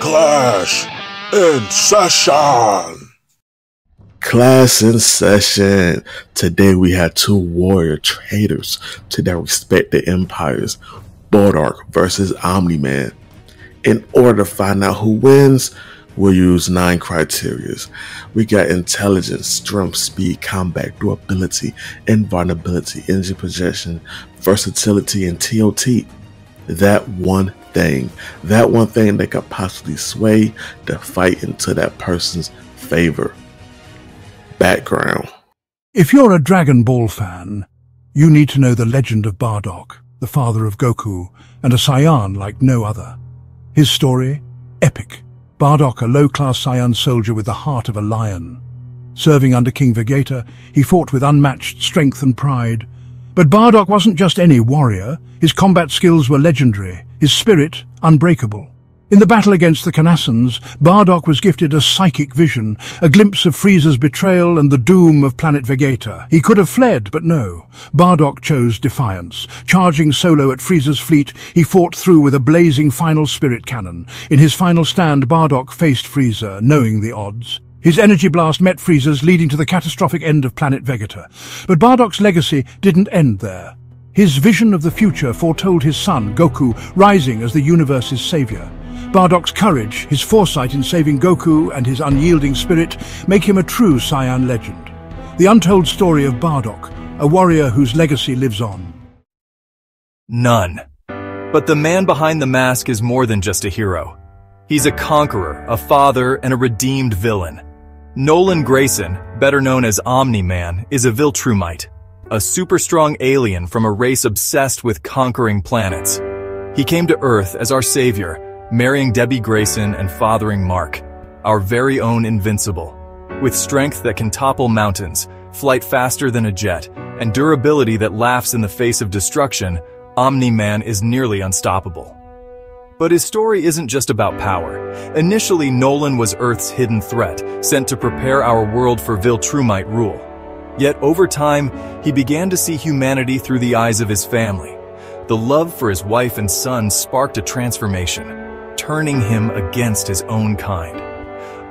Clash in session. Class in session. Today we have two warrior traders to their respective empires, Bardock versus Omni-Man. In order to find out who wins, we'll use nine criterias. We got intelligence, strength, speed, combat, durability, invulnerability, energy projection, versatility, and TOT. That one thing, that one thing that could possibly sway the fight into that person's favor. Background. If you're a Dragon Ball fan, you need to know the legend of Bardock, the father of Goku, and a Saiyan like no other. His story? Epic. Bardock, a low-class Saiyan soldier with the heart of a lion. Serving under King Vegeta, he fought with unmatched strength and pride. But Bardock wasn't just any warrior. His combat skills were legendary, his spirit unbreakable. In the battle against the Canassans, Bardock was gifted a psychic vision, a glimpse of Frieza's betrayal and the doom of planet Vegeta. He could have fled, but no. Bardock chose defiance. Charging solo at Frieza's fleet, he fought through with a blazing final spirit cannon. In his final stand, Bardock faced Frieza, knowing the odds. His energy blast met Frieza's, leading to the catastrophic end of planet Vegeta. But Bardock's legacy didn't end there. His vision of the future foretold his son, Goku, rising as the universe's savior. Bardock's courage, his foresight in saving Goku, and his unyielding spirit make him a true Saiyan legend. The untold story of Bardock, a warrior whose legacy lives on. None. But the man behind the mask is more than just a hero. He's a conqueror, a father, and a redeemed villain. Nolan Grayson, better known as Omni-Man, is a Viltrumite, a super-strong alien from a race obsessed with conquering planets. He came to Earth as our savior, marrying Debbie Grayson and fathering Mark, our very own Invincible. With strength that can topple mountains, flight faster than a jet, and durability that laughs in the face of destruction, Omni-Man is nearly unstoppable. But his story isn't just about power. Initially, Nolan was Earth's hidden threat, sent to prepare our world for Viltrumite rule. Yet over time, he began to see humanity through the eyes of his family. The love for his wife and son sparked a transformation turning him against his own kind.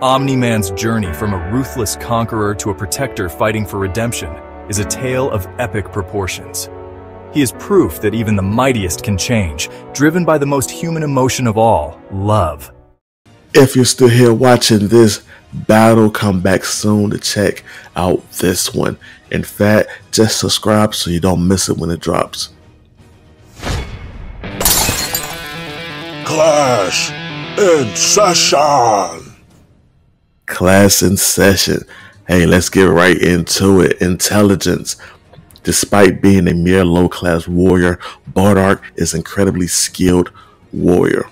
Omni-Man's journey from a ruthless conqueror to a protector fighting for redemption is a tale of epic proportions. He is proof that even the mightiest can change, driven by the most human emotion of all, love. If you're still here watching this battle, come back soon to check out this one. In fact, just subscribe so you don't miss it when it drops. Clash in session. Class in session. Hey, let's get right into it. Intelligence. Despite being a mere low-class warrior, Bardock is an incredibly skilled warrior.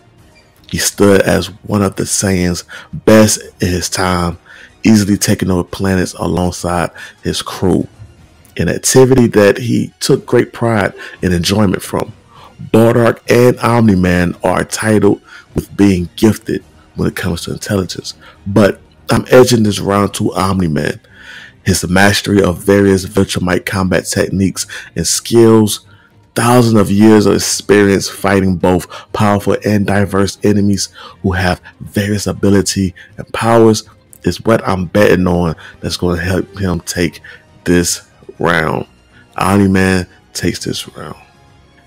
He stood as one of the Saiyans best in his time, easily taking over planets alongside his crew, an activity that he took great pride and enjoyment from. Bardock and Omni-Man are titled with being gifted when it comes to intelligence, but I'm edging this round to Omni-Man. His mastery of various Viltrumite combat techniques and skills, thousands of years of experience fighting both powerful and diverse enemies who have various ability and powers is what I'm betting on that's going to help him take this round. Omni-Man takes this round.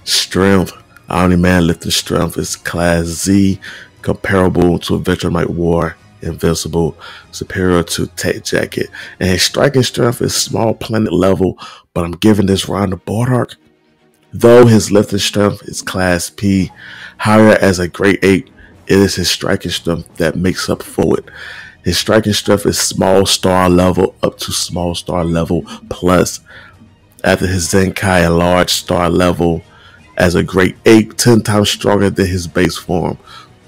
Strength. Omni-Man lifting strength is class Z, comparable to a Viltrumite War, invincible, superior to Tech Jacket. And his striking strength is small planet level, but I'm giving this round to Bardock. Though his lifting strength is class P, higher as a Great Ape, it is his striking strength that makes up for it. His striking strength is small star level up to small star level plus. After his Zenkai and large star level, as a great ape 10 times stronger than his base form.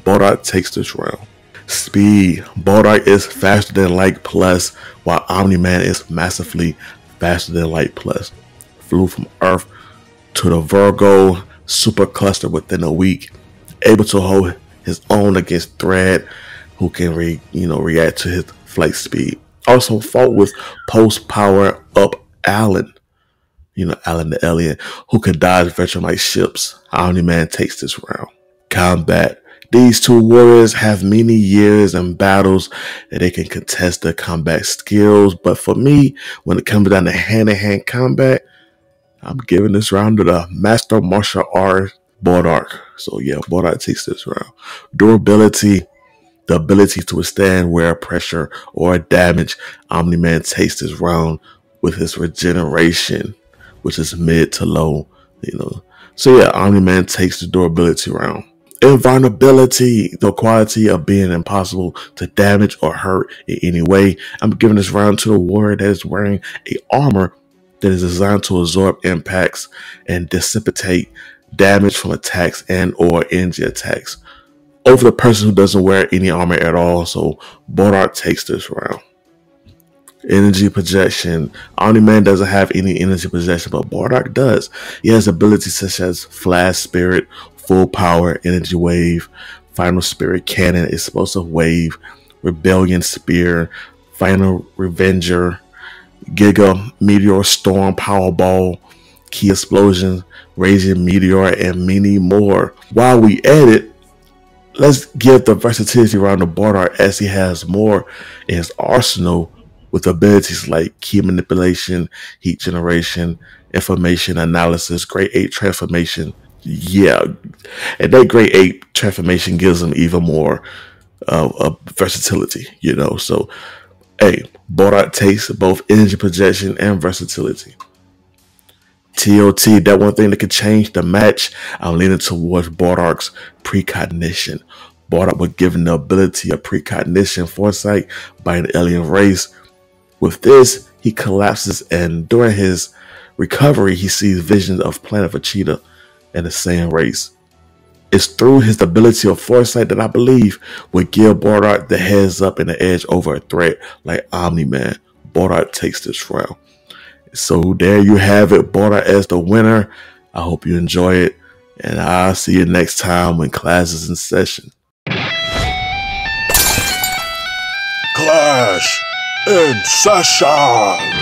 Bardock takes this round. Speed. Bardock is faster than Light Plus, while Omni-Man is massively faster than Light Plus. Flew from Earth to the Virgo supercluster within a week, able to hold his own against Thragg, who can re, you know react to his flight speed. Also fought with post power up Allen, you know, Allen the alien, who can dodge Viltrumite ships. Omni-Man takes this round. Combat. These two warriors have many years and battles that they can contest their combat skills. But for me, when it comes down to hand to hand combat, I'm giving this round to the Master Martial Art Bardock. So yeah, Bardock takes this round. Durability, the ability to withstand wear pressure or damage. Omni Man takes this round with his regeneration, which is mid to low. You know, so yeah, Omni Man takes the durability round. Invulnerability, the quality of being impossible to damage or hurt in any way. I'm giving this round to the warrior that is wearing a armor that is designed to absorb impacts and dissipate damage from attacks and or energy attacks over the person who doesn't wear any armor at all. So Bardock takes this round. Energy projection. Omni Man doesn't have any energy projection, but Bardock does. He has abilities such as Flash Spirit, full power energy wave, final spirit cannon, explosive wave, rebellion spear, final revenger, giga meteor storm powerball, ki explosion, raging meteor, and many more. While we edit, let's give the versatility around the Bardock as he has more in his arsenal with abilities like ki manipulation, heat generation, information analysis, Great Ape transformation, yeah, and that Great Ape transformation gives them even more uh, versatility, you know. So, hey, Bardock takes both energy projection and versatility. TOT, that one thing that could change the match, I'm leaning towards Bardock's precognition. Bardock was given the ability of precognition foresight by an alien race. With this, he collapses, and during his recovery, he sees visions of Planet Vegeta and the same race. It's through his ability of foresight that I believe would give Bardock the heads up and the edge over a threat like Omni Man. Bardock takes this round. So there you have it, Bardock as the winner. I hope you enjoy it, and I'll see you next time when class is in session. Clash in session.